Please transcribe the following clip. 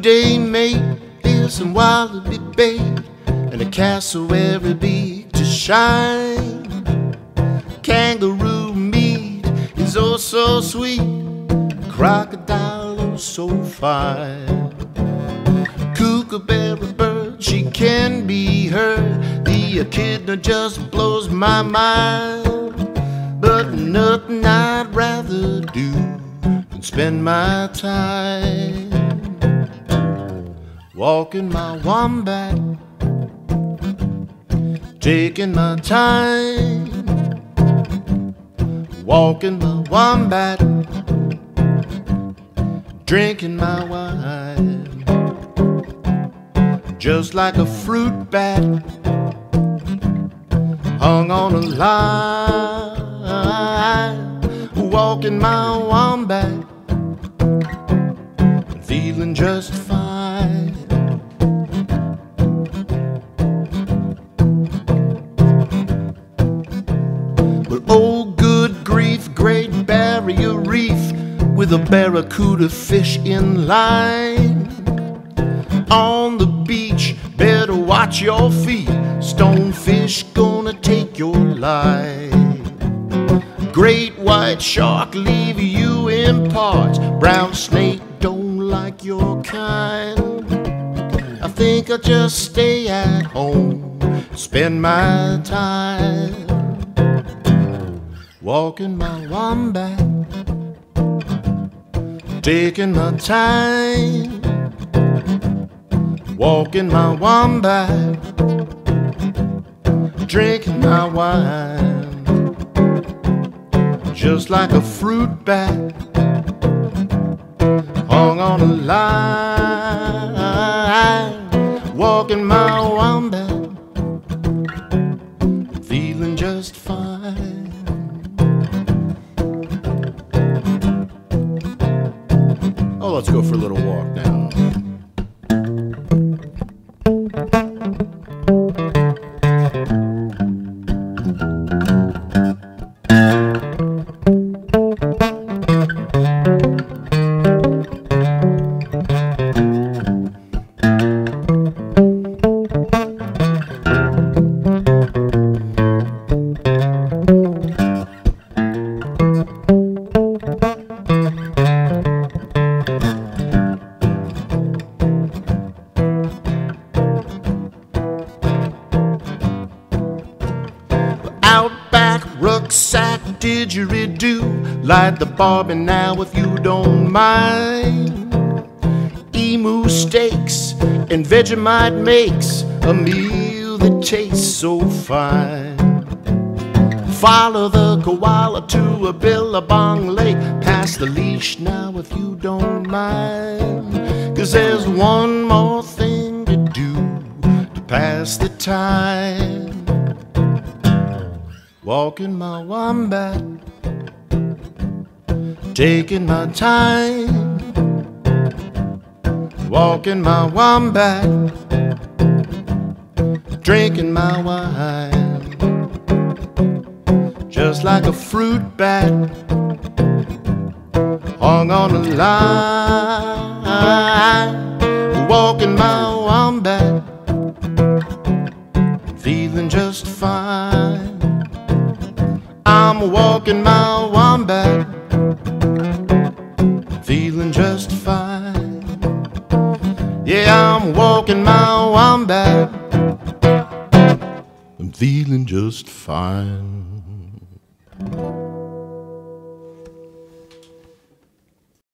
day mate is some wallaby bay and a cassowary beak to shine. Kangaroo meat is oh so sweet, crocodile oh so fine. Kookaburra bird, she can be heard. The echidna just blows my mind, but nothing I'd rather do than spend my time walking my wombat, taking my time, walking my wombat, drinking my wine, just like a fruit bat. Hung on a line, walking my wombat, feeling just fine. Reef with a barracuda fish in line. On the beach, better watch your feet. Stonefish gonna take your life. Great white shark leave you in parts. Brown snake don't like your kind. I think I'll just stay at home, spend my time walking my wombat, taking my time, walking my wombat, drinking my wine, just like a fruit bat. Hung on a line, walking my let's go for a little walk now. Didgeridoo. Light the barbie now if you don't mind. Emu steaks and Vegemite makes a meal that tastes so fine. Follow the koala to a billabong lake. Pass the leash now if you don't mind. Cause there's one more thing to do to pass the time. Walking my wombat, taking my time. Walking my wombat, drinking my wine, just like a fruit bat hung on a line. Walking my I'm walking my wombat, I'm feeling just fine.